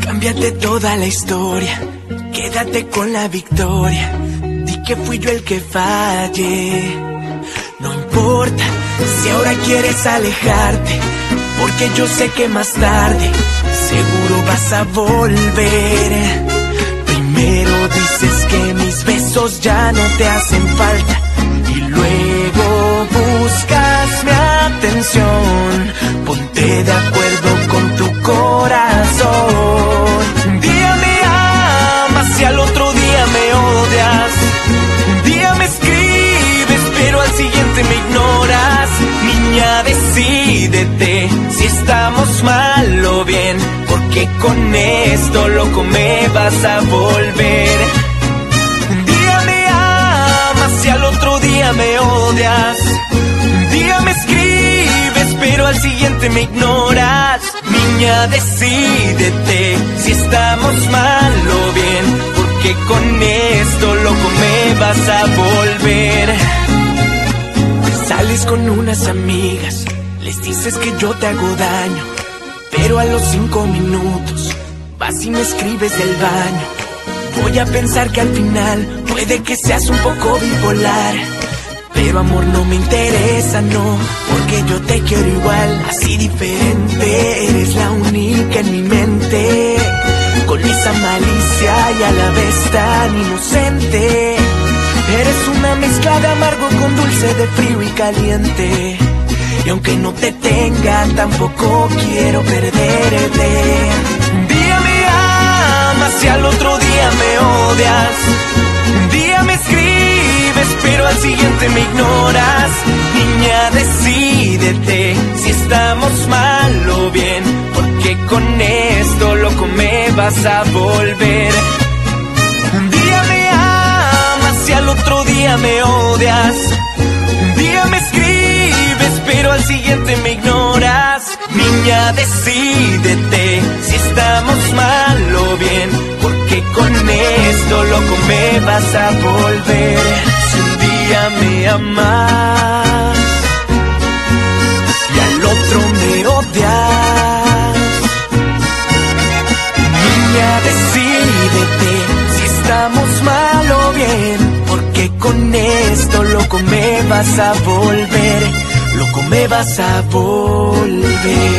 Cámbiate toda la historia, quédate con la victoria. Di que fui yo el que fallé. No importa si ahora quieres alejarte, porque yo sé que más tarde seguro vas a volver. Primero dices que mis besos ya no te hacen falta y luego Porque con esto loco me vas a volver. Un día me amas y al otro día me odias. Un día me escribes, pero al siguiente me ignoras. Niña, decídete si estamos mal o bien. Porque con esto loco me vas a volver. Sales con unas amigas, les dices que yo te hago daño. Pero a los cinco minutos vas y me escribes del baño. Voy a pensar que al final puede que seas un poco bipolar. Pero amor no me interesa, no, porque yo te quiero igual, así diferente, eres la única en mi mente, con esa malicia y a la vez tan inocente. Eres una mezcla de amargo con dulce, de frío y caliente. Y aunque no te tenga, tampoco quiero perderte. Un día me amas y al otro día me odias. Un día me escribes, pero al siguiente me ignoras. Niña, decídete si estamos mal o bien. Porque con esto loco me vas a volver. Un día me amas y al otro día me odias. Al siguiente me ignoras. Niña, decídete si estamos mal o bien. Porque con esto loco me vas a volver. Si un día me amas y al otro me odias. Niña, decídete si estamos mal o bien, porque con esto loco me vas a volver, loco me vas a volver.